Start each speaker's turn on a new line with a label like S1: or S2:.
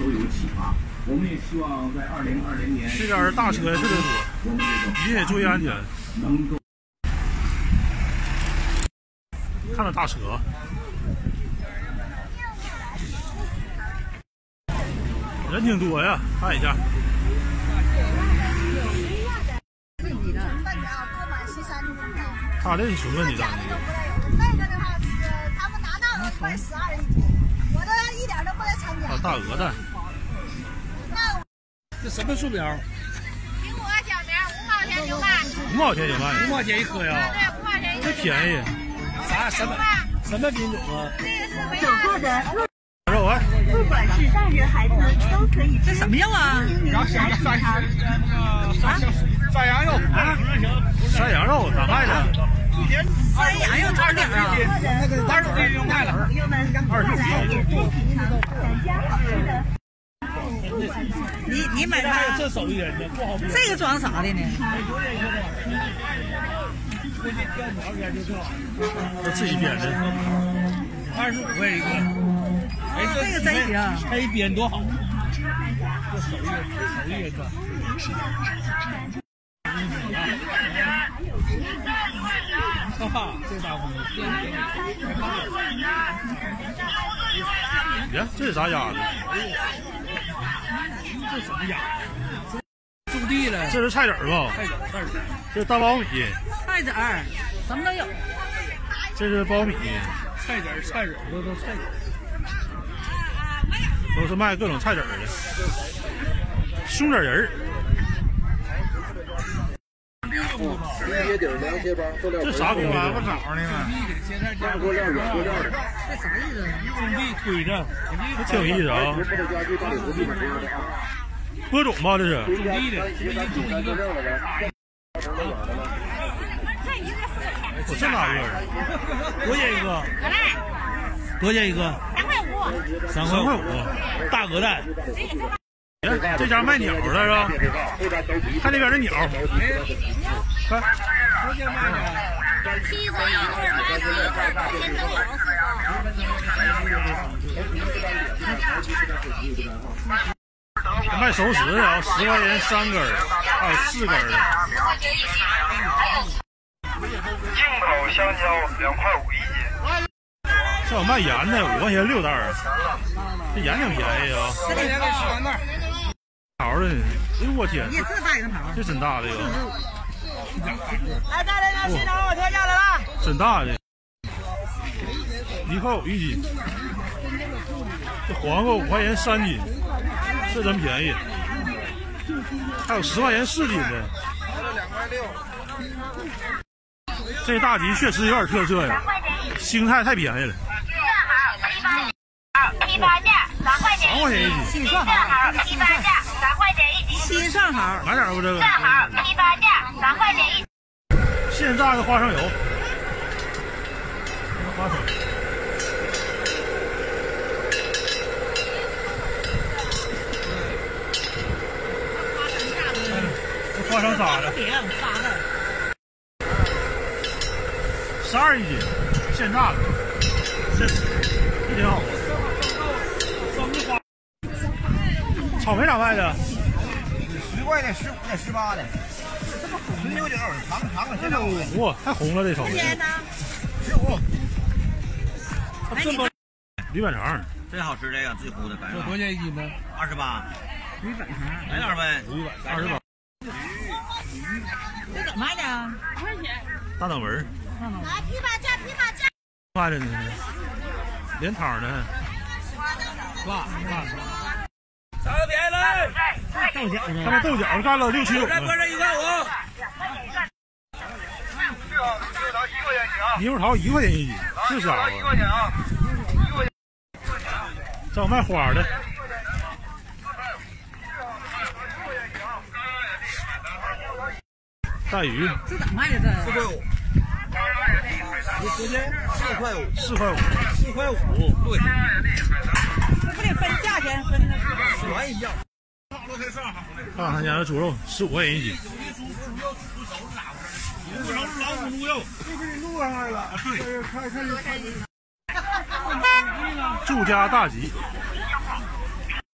S1: 都有启发。我们也希望在二零二零年，
S2: 这边大车特别多，
S1: 我们这个
S2: 一定得注意安全。
S1: 能够
S2: 看着大车，人挺多呀，看一下。他这是什么问题的？
S3: 那个的话是他们拿到了卖十二一斤，我这
S2: 啊，大鹅蛋，
S4: 这什么树苗？
S3: 苹果小苗五毛钱就卖，
S2: 五毛钱就卖，
S4: 五毛钱一颗呀？
S3: 对，五毛钱一
S2: 这便宜。
S4: 啥什么什么品种啊？
S3: 这个是维
S5: 走过的不管是大人孩子都可以。这什么
S4: 药啊？
S5: 然后山山
S4: 山山羊肉啊？
S2: 山羊肉咋卖的？
S4: 山羊肉多少点啊？那个二十块就卖了。
S5: 朋友们，
S2: 二十
S5: 来也可以品尝咱家好吃的。
S6: 你你买它
S4: 这手艺人呢，不好比。
S6: 这个装啥的呢？
S2: 这自己编的，
S4: 二十五块一个。哎，
S6: 这个真行。
S4: 他一编多好。这手艺手艺人干。哈哈，这大风。
S2: 呀，这是啥鸭子？
S4: 这什么鸭？种地了。
S2: 这是菜籽儿吧？
S4: 菜籽儿，菜籽儿。
S2: 这是大苞米。
S6: 菜籽儿，什么都有。
S2: 这是苞米。
S4: 菜籽儿，菜籽儿，都都菜籽儿。
S2: 都是卖各种菜籽儿的。松子仁儿。
S7: 椰底凉鞋包，
S2: 这啥工啊？
S4: 我找呢嘛。
S7: 大锅料、料的。
S6: 这啥意思？
S4: 种地推着，
S2: 这挺有意思啊。播种吧，这是。
S4: 种地的，种一个。
S2: 我这哪个？
S4: 多少钱一个？多少钱一个？
S3: 三块五。
S4: 大鹅蛋。
S2: 哎，这家卖鸟的是吧？看那边的鸟。看。
S3: 七十一对八十一块，先等我
S2: 卖熟食的啊，十块钱三根儿，还有四根儿的。
S8: 进口香蕉两块五一斤。
S2: 这有卖盐的，五块钱六袋儿，这盐挺便宜啊。
S4: 十块钱给吃完袋。
S2: 桃的？哎呦我天！
S6: 也是大樱桃。
S2: 这真大的哟！
S6: 来，大来个西桃，我天价来了。
S2: 真大的，一块五一斤。这黄瓜五块钱三斤，这真便宜。还有十块钱四斤的。这大吉确实有点特色呀，青菜太便宜了。
S3: 批发价三块钱
S2: 一斤。
S6: 新上好，
S3: 批发价三块钱一斤。
S6: 新上好，
S2: 买点不这个？
S3: 上好，批发价三块钱一。
S2: 现榨的花生油，花生。这花生咋的？十二一斤，现榨的，这这挺好。草莓咋卖的？
S7: 十块的、十五的、十八的。纯牛顶，长长的，这种
S2: 哇，太红了这草莓。
S7: 十五。
S2: 这么驴板肠，
S9: 真好吃，这个最糊的。
S4: 这多少钱一斤呢？
S9: 二十八。
S6: 驴板肠，
S9: 来点呗。
S2: 驴板二十八。
S6: 这怎么卖的？
S3: 五块钱。
S2: 大脑门。
S3: 来批发价，批发价。
S2: 卖的呢，连汤呢。
S4: 辣辣。
S2: 豆角呢？他们豆角干了六七种。
S4: 这一块五。
S2: 猕猴桃一块钱一斤，这家伙。
S8: 一块钱啊！一块钱。
S2: 这有卖花的。带鱼。
S6: 这咋卖的这？
S9: 四块五。
S4: 你四块五，
S2: 四块五，
S4: 四块五，对。
S6: 这不得分价钱分的？
S4: 全一样。
S2: 看他家的猪肉，十五块钱一斤。
S4: 不少是老母猪肉，
S7: 这不是录上来了？
S4: 对，
S7: 看看看。
S2: 祝家大吉。